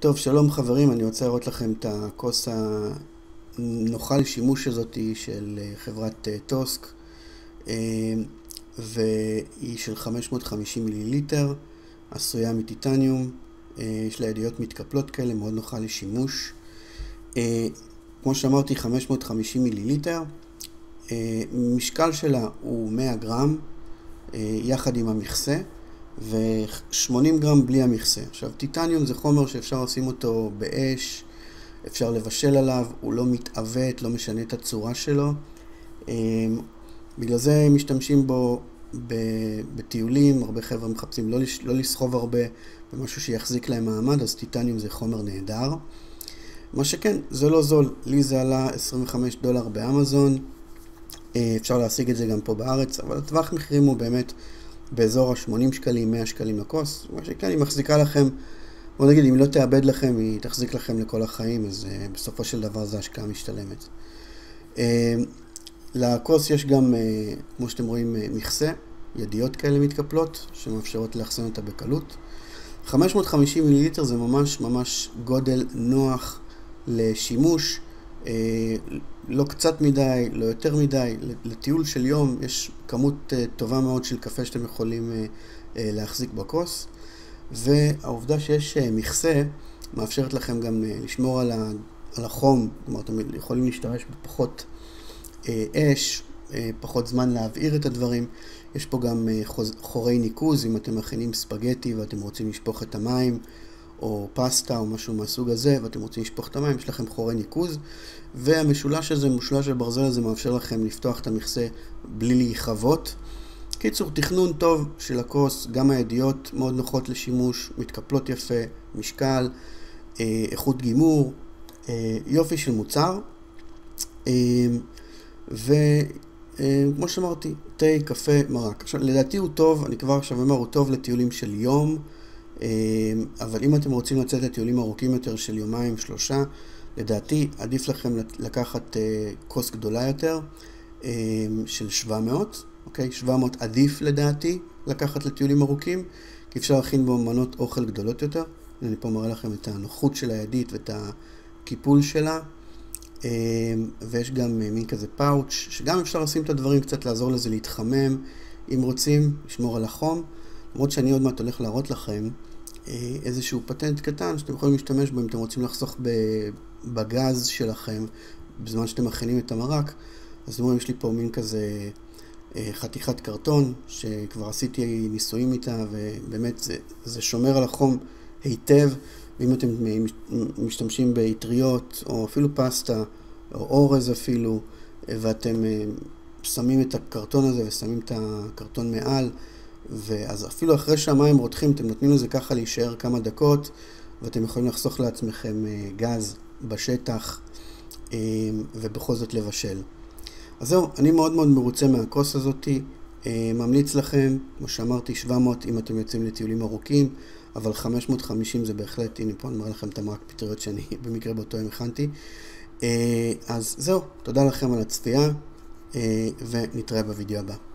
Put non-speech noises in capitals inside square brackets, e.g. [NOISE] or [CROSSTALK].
טוב, שלום חברים, אני רוצה להראות לכם את הכוס הנוחה לשימוש הזאת של אה, חברת אה, טוסק אה, והיא של 550 מיליליטר, עשויה מטיטניום, יש לה ידיות מתקפלות כאלה, מאוד נוחה לשימוש. כמו שאמרתי, 550 מיליליטר, משקל שלה הוא 100 גרם יחד עם המכסה. ו-80 גרם בלי המכסה. עכשיו, טיטניום זה חומר שאפשר לשים אותו באש, אפשר לבשל עליו, הוא לא מתעוות, לא משנה את הצורה שלו. אמ, בגלל זה משתמשים בו בטיולים, הרבה חבר'ה מחפשים לא, לא לסחוב הרבה במשהו שיחזיק להם מעמד, אז טיטניום זה חומר נהדר. מה שכן, זה לא זול, לי זה עלה 25 דולר באמזון, אה, אפשר להשיג את זה גם פה בארץ, אבל הטווח מחירים הוא באמת באזור ה-80 שקלים, 100 שקלים לכוס, מה שכן, היא מחזיקה לכם, בוא נגיד, אם לא תאבד לכם, היא תחזיק לכם לכל החיים, אז uh, בסופו של דבר זו השקעה משתלמת. Uh, לכוס יש גם, uh, כמו שאתם רואים, uh, מכסה, ידיות כאלה מתקפלות, שמאפשרות לאחסן אותה בקלות. 550 מיליליטר זה ממש ממש גודל נוח לשימוש. אה, לא קצת מדי, לא יותר מדי. לטיול של יום יש כמות אה, טובה מאוד של קפה שאתם יכולים אה, להחזיק בכוס, והעובדה שיש מכסה מאפשרת לכם גם לשמור על, החום, כלומר אתם יכולים להשתמש בפחות אש, פחות זמן להבעיר את הדברים. יש פה גם חורי ניקוז, אם אתם מכינים ספגטי ואתם רוצים לשפוך את המים. או פסטה או משהו מהסוג הזה, ואתם רוצים לשפוך את המים, יש לכם חורי ניקוז, והמשולש הזה, משולש הברזל הזה, מאפשר לכם לפתוח את המכסה בלי להיכבות. קיצור, תכנון טוב של הכוס, גם הידיעות מאוד נוחות לשימוש, מתקפלות יפה, משקל, אה, איכות גימור, אה, יופי של מוצר. אה, וכמו שאמרתי, תה, קפה, מרק. עכשיו, לדעתי הוא טוב, אני כבר עכשיו אומר, הוא טוב לטיולים של יום. אמ, אבל אם אתם רוצים לצאת לטיולים ארוכים יותר של יומיים, שלושה, לדעתי עדיף לכם לקחת אה, כוס גדולה יותר אמ, של 700, אוקיי? 700 עדיף לדעתי לקחת לטיולים ארוכים, כי אפשר להכין בו מנות אוכל גדולות יותר. אני פה מראה לכם את הנוחות של הידית ואת הקיפול שלה. אמ, ויש גם אה, מין כזה פאוץ', שגם אפשר לשים את הדברים, קצת לעזור לזה להתחמם, אם רוצים, לשמור על החום. למרות שאני עוד מעט הולך להראות לכם איזשהו פטנט קטן שאתם יכולים להשתמש בו אם אתם רוצים לחסוך בגז שלכם בזמן שאתם מכינים את המרק. אז אתם רואים, יש לי פה מין כזה אה, חתיכת קרטון שכבר עשיתי ניסויים איתה ובאמת זה, זה שומר על החום היטב ואם אתם משתמשים באטריות או אפילו פסטה או אורז אפילו ואתם אה, שמים את הקרטון הזה ושמים את הקרטון מעל ואז אפילו אחרי שהמים רותחים, אתם נותנים לזה ככה להישאר כמה דקות, ואתם יכולים לחסוך לעצמכם אה, גז בשטח, אה, ובכל זאת לבשל. אז זהו, אני מאוד מאוד מרוצה מהכוס הזאתי. אה, ממליץ לכם, כמו שאמרתי, 700 אם אתם יוצאים לטיולים ארוכים, אבל 550 זה בהחלט, הנה פה אני מראה לכם את המרק פטריות שאני [LAUGHS] במקרה באותו יום הכנתי. אז זהו, תודה לכם על הצפייה, ונתראה בווידאו הבא.